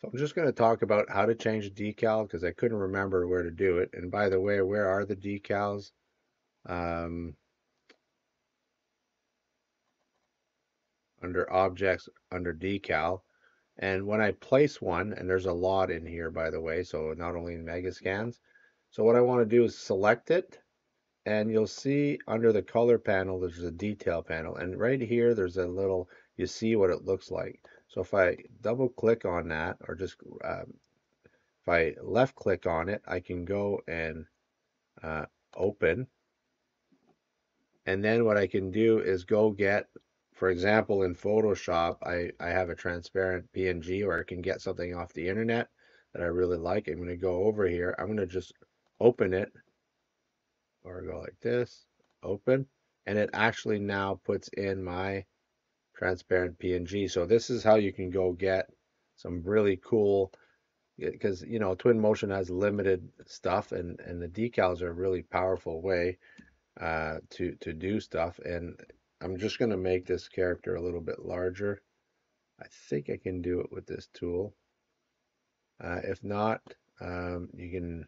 So I'm just going to talk about how to change a decal because I couldn't remember where to do it. And by the way, where are the decals? Um, under objects, under decal. And when I place one, and there's a lot in here, by the way, so not only in Megascans. So what I want to do is select it, and you'll see under the color panel, there's a detail panel. And right here, there's a little, you see what it looks like. So if I double click on that or just um, if I left click on it, I can go and uh, open. And then what I can do is go get, for example, in Photoshop, I, I have a transparent PNG or I can get something off the internet that I really like. I'm going to go over here. I'm going to just open it or go like this, open, and it actually now puts in my transparent PNG. So this is how you can go get some really cool, because you know Twinmotion has limited stuff, and and the decals are a really powerful way uh, to to do stuff. And I'm just going to make this character a little bit larger. I think I can do it with this tool. Uh, if not, um, you can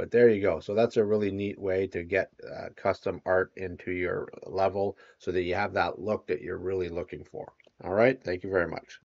but there you go. So that's a really neat way to get uh, custom art into your level so that you have that look that you're really looking for. All right. Thank you very much.